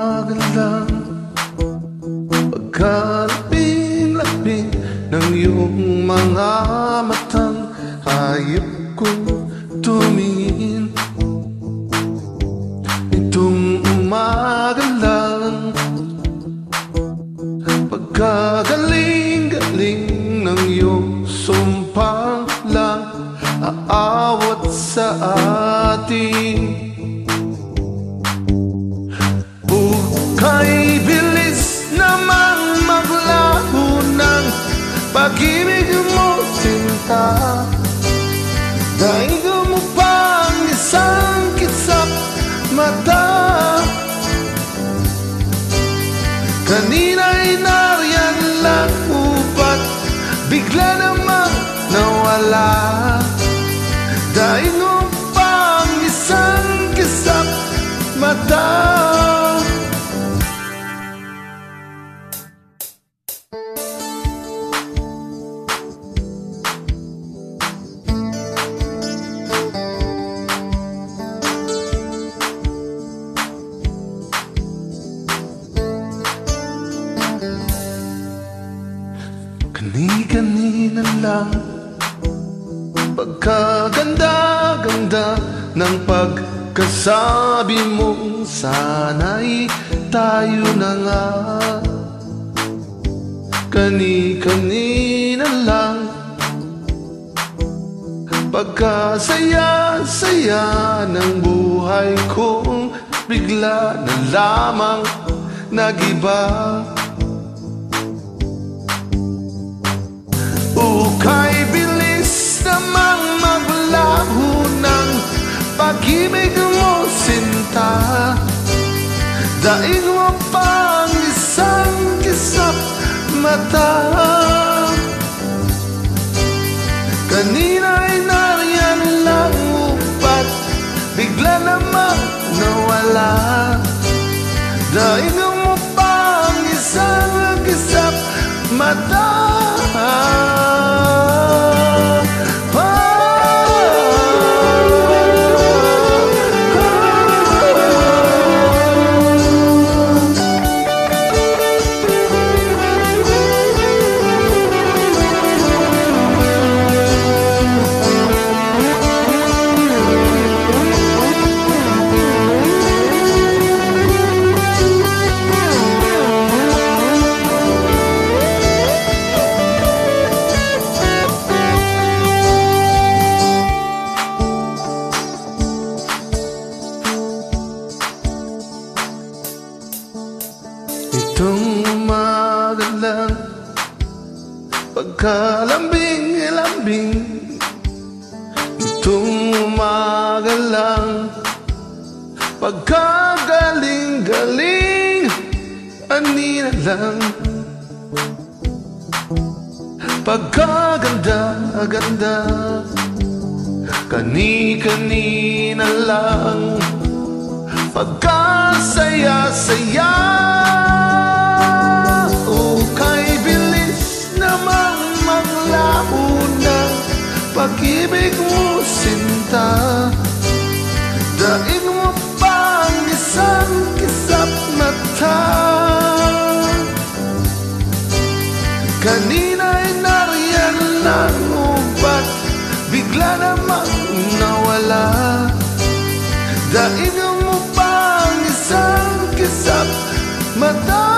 Lang Pagkalaping-laping Ng iyong mga matang Hayop Pag-ibig mo sinta Daig mo pang isang kitsak mata Kanina'y nariyan lang upat Bigla namang nawala Daig mo pang isang kitsak mata Kani-kanina lang. Pagkaganda-ganda ng pagkasabi mo Sana'y tayo na nga. Kani-kanina lang. Pagkasaya-saya ng buhay kong Bigla na lamang nagiba Daig mo pang isang kisap mata. Kanina'y nariyan lang upat Bigla namang nawala. Daig Itong umaga lang Pagkalambing-lambing. Itong umaga Pagkagaling-galing. Anina lang. Pagkaganda-ganda Kani-kanina lang. Pagkasaya-saya pag-ibig mo sinta. Daig mo pa ang isang kisap mata. Kanina'y nariyan lang mo ba't bigla namang nawala. Daig mo pa ang isang kisap mata.